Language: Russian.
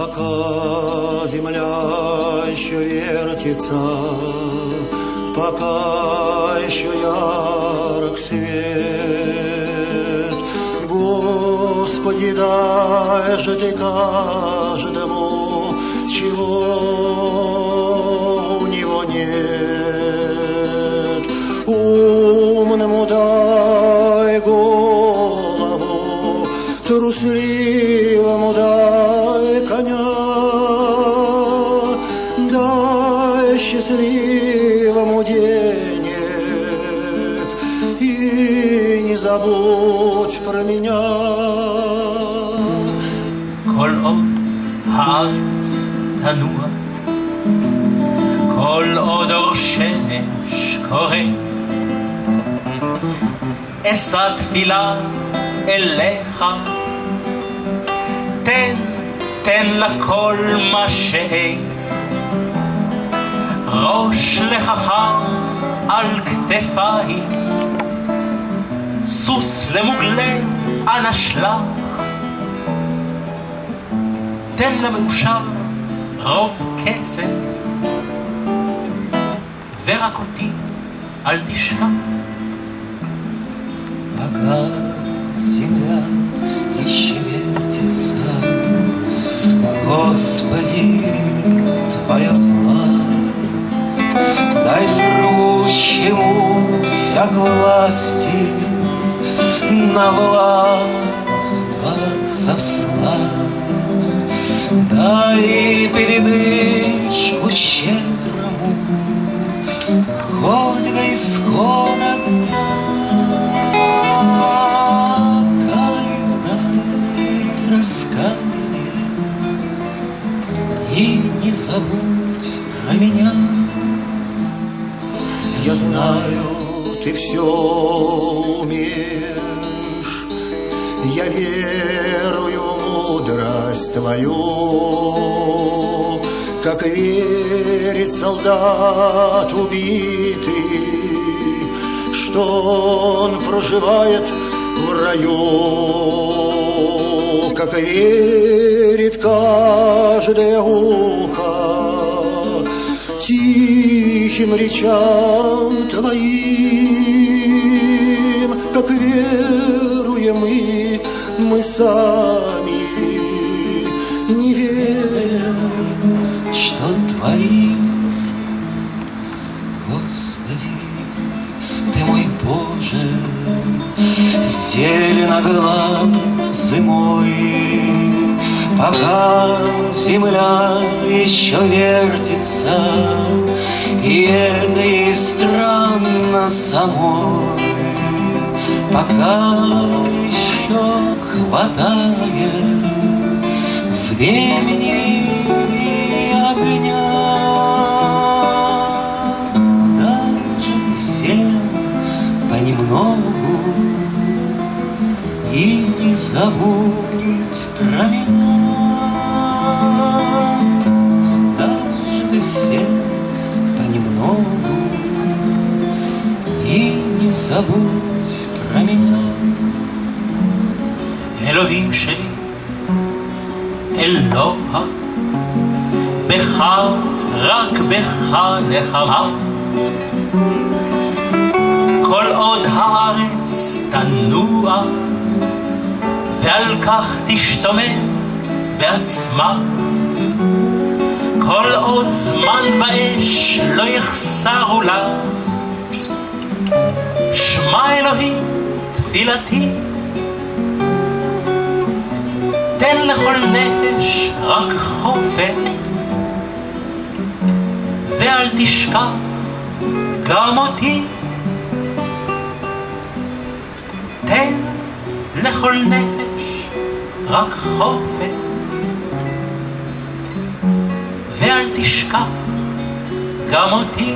Пока земля еще вертится, Пока еще ярок свет, Господи, дай же ты каждому, чего у него нет. Умному дай голову, трусливому дай счастливому денег и не забудь про меня. כל עוד הארץ תנוע, כל עוד אור שמש קורא, אשא תפילה אליך, תן, תן לכל מה שאין, ראש לחכם על כתפיים, סוס למוגלה אנא שלח, תן למאושר רוב כסף, ורק אותי אל תשכח. Пока земля еще вертится, Господи, всяк власти навластвоваться в сласть. Дай передышку щедрому, хоть до исхода дня. Каю дай раскаяние и не забудь про меня. Я знаю, ты все умеешь, я верую в мудрость твою, как верит солдат убитый, что он проживает в раю, как верит каждое ухо тихим речам твоим, мы сами не ведаем, что творим. Господи, ты мой Боже, зеленоглазый мой, пока земля еще вертится, и это и странно самой, пока еще хватает времени и огня. Даже всем понемногу и не забудь про меня. Даже всем понемногу и не забудь про меня. אלוהים שלי, אלוה, בך, רק בך נחמה. כל עוד הארץ תנוע, ועל כך תשתומם בעצמה. כל עוד זמן באש לא יחסרו לה, שמע אלוהים תפילתי. תן לכל נפש רק חופן, ואל תשכח גם אותי. תן לכל נפש רק חופן, ואל תשכח גם אותי.